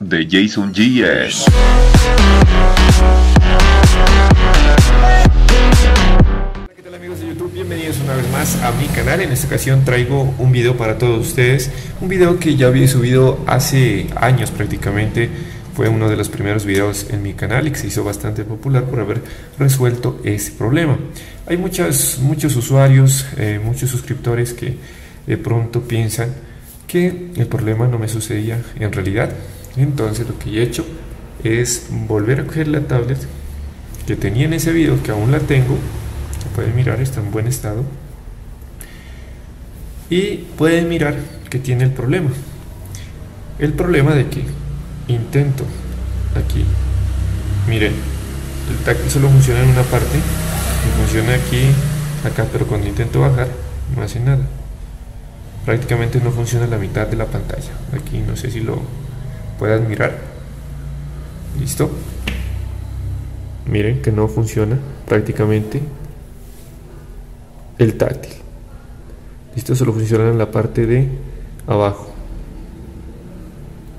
de Jason GS. Hola, ¿qué tal amigos de YouTube? Bienvenidos una vez más a mi canal. En esta ocasión traigo un video para todos ustedes. Un video que ya había subido hace años prácticamente. Fue uno de los primeros videos en mi canal y que se hizo bastante popular por haber resuelto ese problema. Hay muchos, muchos usuarios, eh, muchos suscriptores que de pronto piensan que el problema no me sucedía en realidad. Entonces lo que he hecho es volver a coger la tablet que tenía en ese video, que aún la tengo, pueden mirar, está en buen estado. Y pueden mirar que tiene el problema. El problema de que intento aquí, miren, el táctil solo funciona en una parte, y funciona aquí, acá, pero cuando intento bajar no hace nada. Prácticamente no funciona la mitad de la pantalla. Aquí no sé si lo puedan mirar. Listo. Miren que no funciona prácticamente el táctil. Listo, solo funciona en la parte de abajo.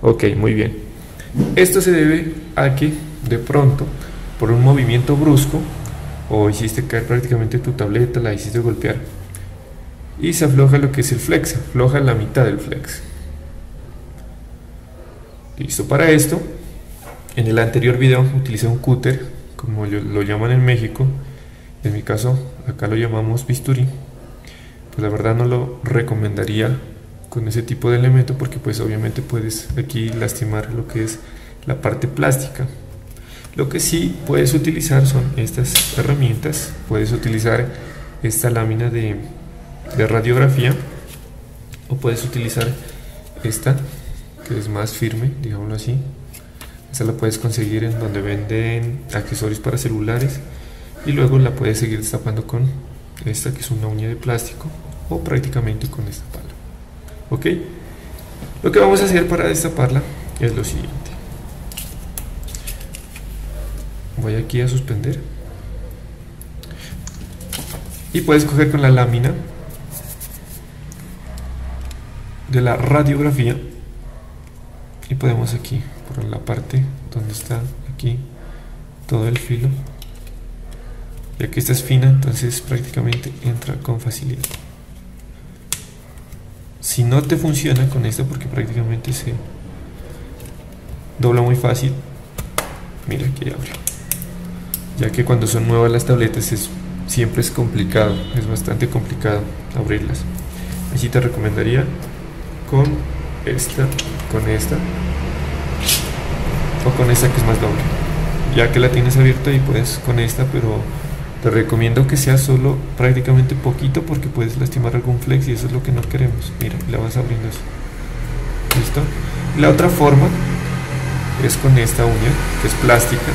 Ok, muy bien. Esto se debe a que de pronto, por un movimiento brusco, o hiciste caer prácticamente tu tableta, la hiciste golpear, y se afloja lo que es el flex, afloja la mitad del flex. Listo para esto. En el anterior video utilicé un cúter, como lo llaman en México. En mi caso, acá lo llamamos bisturí. Pues la verdad no lo recomendaría con ese tipo de elemento porque pues obviamente puedes aquí lastimar lo que es la parte plástica. Lo que sí puedes utilizar son estas herramientas. Puedes utilizar esta lámina de, de radiografía o puedes utilizar esta que es más firme, digámoslo así. Esta la puedes conseguir en donde venden accesorios para celulares y luego la puedes seguir destapando con esta que es una uña de plástico o prácticamente con esta pala. ¿Ok? Lo que vamos a hacer para destaparla es lo siguiente. Voy aquí a suspender y puedes coger con la lámina de la radiografía y podemos aquí por la parte donde está aquí todo el filo. Ya que esta es fina entonces prácticamente entra con facilidad. Si no te funciona con esta porque prácticamente se dobla muy fácil mira aquí abre. Ya que cuando son nuevas las tabletas es, siempre es complicado es bastante complicado abrirlas. Así te recomendaría con esta con esta. O con esta que es más doble ya que la tienes abierta y puedes con esta pero te recomiendo que sea solo prácticamente poquito porque puedes lastimar algún flex y eso es lo que no queremos. Mira la vas abriendo así. Listo la otra forma es con esta uña que es plástica.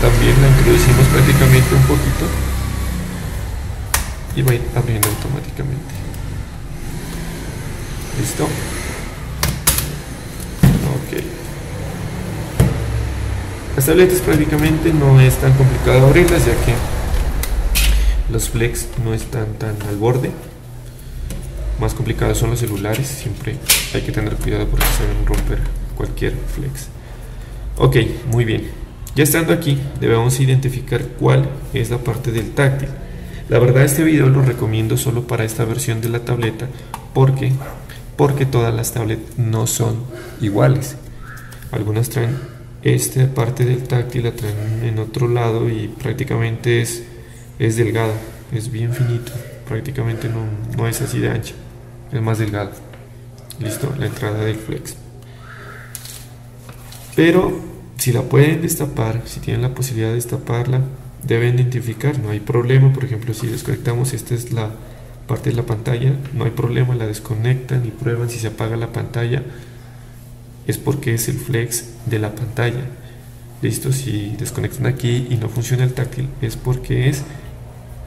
También la introducimos prácticamente un poquito. Y va abriendo automáticamente. Listo Las tabletas prácticamente no es tan complicado abrirlas ya que los flex no están tan al borde. Más complicados son los celulares, siempre hay que tener cuidado porque se deben romper cualquier flex. Ok, muy bien. Ya estando aquí, debemos identificar cuál es la parte del táctil. La verdad este video lo recomiendo solo para esta versión de la tableta porque porque todas las tablets no son iguales. Algunas traen esta parte del táctil la traen en otro lado y prácticamente es, es delgado, es bien finito, prácticamente no, no es así de ancha, es más delgado. Listo, la entrada del flex. Pero si la pueden destapar, si tienen la posibilidad de destaparla, deben identificar, no hay problema. Por ejemplo, si desconectamos, esta es la parte de la pantalla, no hay problema, la desconectan y prueban si se apaga la pantalla es porque es el flex de la pantalla. Listo, si desconectan aquí y no funciona el táctil, es porque es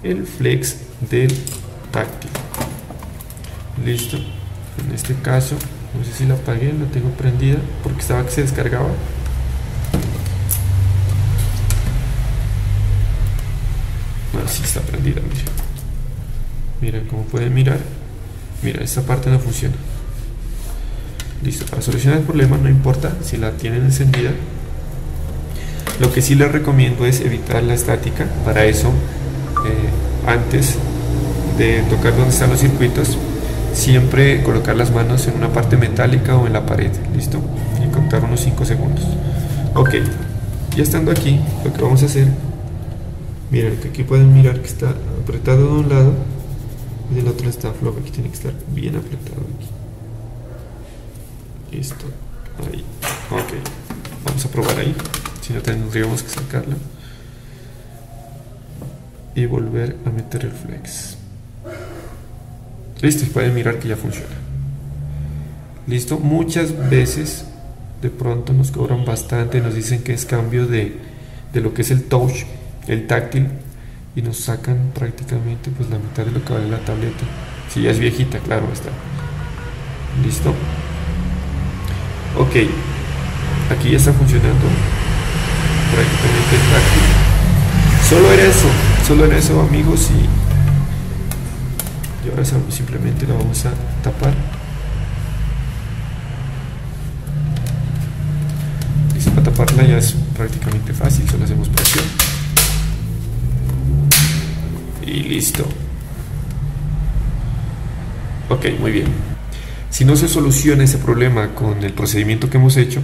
el flex del táctil. Listo, en este caso, no sé si la apagué, la tengo prendida porque estaba que se descargaba. No, sí está prendida, mira. Mira, como pueden mirar, mira, esta parte no funciona Listo, para solucionar el problema no importa si la tienen encendida. Lo que sí les recomiendo es evitar la estática. Para eso, eh, antes de tocar donde están los circuitos, siempre colocar las manos en una parte metálica o en la pared. Listo, y contar unos 5 segundos. Ok, ya estando aquí, lo que vamos a hacer, miren que aquí pueden mirar que está apretado de un lado y del otro está flojo. Aquí tiene que estar bien apretado. Aquí. Listo. Ahí. Ok. Vamos a probar ahí. Si no tendríamos que sacarlo. Y volver a meter el flex. Listo. Y pueden mirar que ya funciona. Listo. Muchas veces de pronto nos cobran bastante. Nos dicen que es cambio de, de lo que es el touch, el táctil. Y nos sacan prácticamente pues la mitad de lo que vale la tableta. Si ya es viejita, claro está. Listo. Ok, aquí ya está funcionando prácticamente el táctil. Solo era eso, solo era eso amigos y, y ahora simplemente lo vamos a tapar. Listo, para taparla ya es prácticamente fácil, solo hacemos presión. Y listo. Ok, muy bien. Si no se soluciona ese problema con el procedimiento que hemos hecho,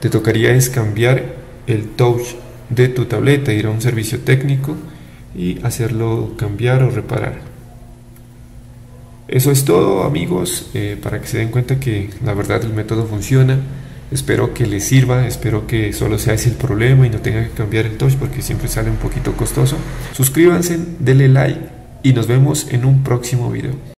te tocaría es cambiar el touch de tu tableta, ir a un servicio técnico y hacerlo cambiar o reparar. Eso es todo amigos, eh, para que se den cuenta que la verdad el método funciona. Espero que les sirva, espero que solo sea ese el problema y no tenga que cambiar el touch porque siempre sale un poquito costoso. Suscríbanse, denle like y nos vemos en un próximo video.